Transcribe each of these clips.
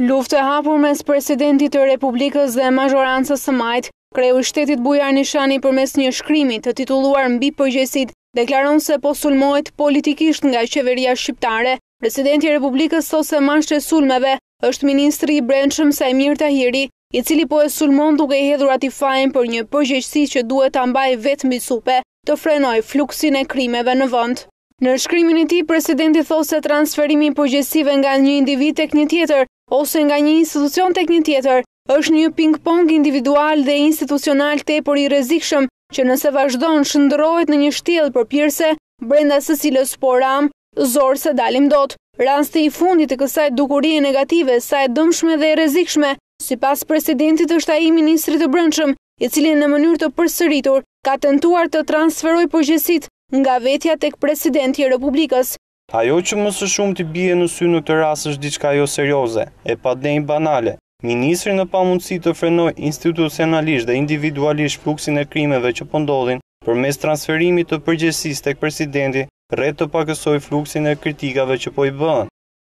Luftë e hapur mes presidentit të Republikës dhe mazhorancës së majtë, kreu i shtetit Bujar Nishani përmes një shkrimi të titulluar mbi përgjegjësitë, deklaron se po sulmohet politikisht nga qeveria shqiptare. Presidenti i Republikës thotë se mashë e sulmeve është ministri i Brendshëm Saimir Tahiri, i cili po e sulmon duke i hedhur atij fajin për një përgjegjësi që duhet ta mbajë vetë mbi supe, të frenojë fluksin e krimeve në vend. Në shkrimin e tij, presidenti thotë se transferimi i përgjegjësive nga një individ tek një tjetër, ose nga një institucion tek një tjetër, është një ping-pong individual dhe institucional tepër i rrezikshëm që nëse vazhdon shndërrohet në një shtjellë përpirëse, brenda së cilës po ramë, zor se dalim dot. Rasti i fundit i kësaj dukurie negative, sa e dëmshme edhe e rrezikshme, sipas presidentit është ai i ministrit të Brendshëm, i cili në mënyrë të përsëritur ka tentuar të transferojë përgjegjësitë nga vetja tek presidenti i Republikës. Ajo që më së shumti bie në sy në këtë rast është diçka jo serioze, e padenjë banale. Ministri në pamundësi të frenojë institucionalisht dhe individualisht fluksin e krimeve që po ndodhin, përmes transferimit të përgjegjësisë tek presidenti, rreket të pakësojë fluksin e kritikave që po i bëhen.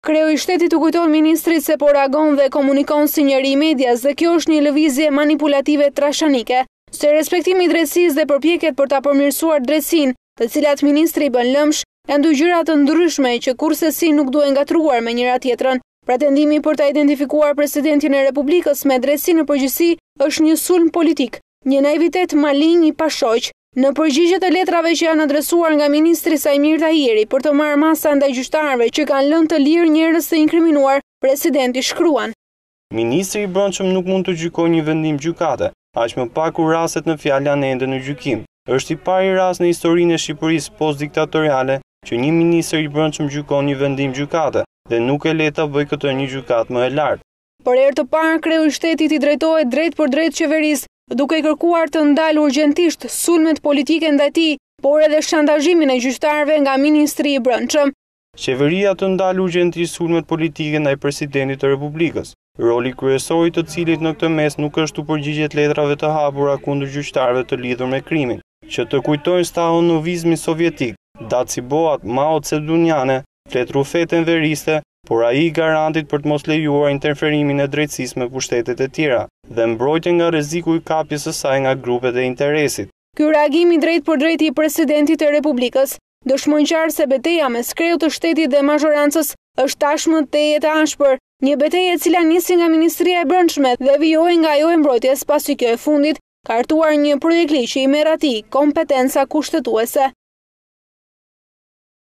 Kreu i shtetit i kujton ministrit se po reagon dhe komunikon si njeri i medias dhe kjo është një lëvizje manipulative trashanike. se respektimi i drejtësisë dhe përpjekjet për ta përmirësuar drejtësinë, të cilat ministri i bën lëmsh, janë dy gjëra të ndryshme që kurrsesi nuk duhen ngatërruar me njëra-tjetrën. Pretendimi për ta identifikuar Presidentin e Republikës me drejtësinë në përgjithësi është një sulm politik, një naivitet malinj i pashoq. Në përgjigje të letrave që i janë adresuar nga ministri Saimir Tahiri për të marrë masa ndaj gjyqtarëve që kanë lënë të lirë njerëz të inkriminuar, Presidenti shkruan, Ministri i Brendshëm nuk mund të gjykojë një vendim gjykate, aq më pak kur rastet në fjalë janë ende në gjykim. Është i pari rast në historinë e Shqipërisë postdiktatoriale që një ministër i Brendshëm gjykon një vendim gjykate dhe nuk e lë ta bëjë këtë një gjykatë më e lartë. Për herë të parë kreu i shtetit i drejtohet drejtpërdrejt qeverisë, duke i kërkuar të ndalë urgjentisht sulmet politike ndaj tij, por edhe shantazhimin e gjyqtarëve nga Ministri i Brendshëm. Qeveria të ndalë urgjentisht sulmet politike ndaj Presidentit të Republikës, roli kryesor i të cilit në këtë mes nuk është t'u përgjigjet letrave të hapura kundër gjyqtarëve të lidhur me krimin, që të kujtojnë stahanovizmin sovjetik, dacibaot maoceduniane, fletërrufetë enveriste, por ai i garantit për të mos lejuar interferimin e drejtësisë me pushtetet e tjera dhe mbrojtjen nga rreziku i kapjes së saj nga grupet e interesit. Ky reagim i drejtpërdrejtë i Presidentit të Republikës dëshmon qartë se beteja mes kreut të shtetit dhe mazhorancës është tashmë tejet e ashpër, një betejë e cila nisi nga Ministria e Brendshme dhe vijoi nga ajo e Mbrojtjes pasi kjo e fundit ka hartuar një projektligj që i merr atij kompetenca kushtetuese.